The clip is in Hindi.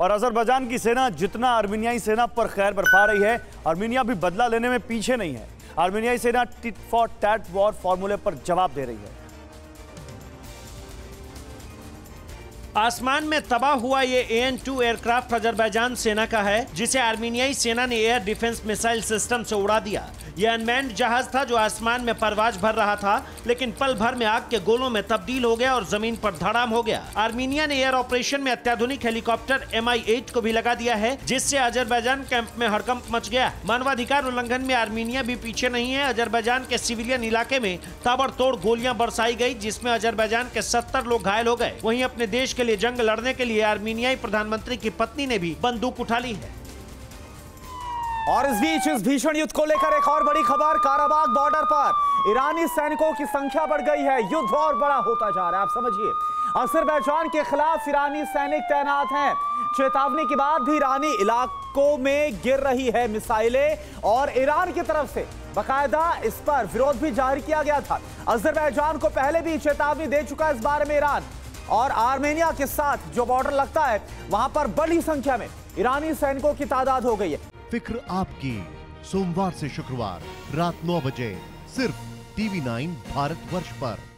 और अजरबैजान की सेना जितना आर्मीनियाई सेना पर खैर बरपा रही है, आर्मीनिया भी बदला लेने में पीछे नहीं है। आर्मीनियाई सेना टिट फॉर टैट वॉर फॉर्मूले पर जवाब दे रही है। आसमान में तबाह हुआ ये A N two aircraft Azerbaijan सेना का है, जिसे आर्मीनियाई सेना ने एयर डिफेंस मिसाइल सिस्टम से उड़ा दिया। यह अनमैंड जहाज़ था जो आसमान में परवाज भर रहा था, लेकिन पल भर में आग के गोलों में तब्दील हो गया और ज़मीन पर धड़ाम हो गया। आर्मीनिया ने एयर ऑपरेशन में अत्याधुनिक हेलीकॉप्टर एम को भी लगा दिया है, जिससे अजरबैजान कैंप में हड़कंप मच गया। मानवाधिकार उल्लंघन में आर्मीनिया भी पीछे नहीं है। अजरबैजान के सिविलियन इलाके में ताबड़तोड़ गोलियाँ बरसाई गई, जिसमें अजरबैजान के सत्तर लोग घायल हो गए। वहीं अपने देश के लिए जंग लड़ने के लिए आर्मीनियाई प्रधानमंत्री की पत्नी ने भी बंदूक उठा ली है। और इस बीच इस भीषण युद्ध को लेकर एक और बड़ी खबर, काराबाग बॉर्डर पर। ईरानी सैनिकों की संख्या बढ़ गई है। युद्ध और बड़ा होता जा रहा है। आप समझिए, अजरबैजान के खिलाफ ईरानी सैनिक तैनात हैं। चेतावनी के बाद भी ईरानी इलाकों में गिर रही है मिसाइलें। और ईरान की तरफ़ से बकायदा इस पर विरोध भी ज़ाहिर किया गया था। अजरबैजान को पहले भी चेतावनी दे चुका है इस बारे में ईरान। और आर्मेनिया के साथ जो बॉर्डर लगता है, वहाँ पर बड़ी संख्या में ईरानी सैनिकों की तादाद हो गई है। फ़िक्र आपकी। सोमवार से शुक्रवार, रात नौ बजे, सिर्फ़ टीवी नाइन भारत वर्ष पर।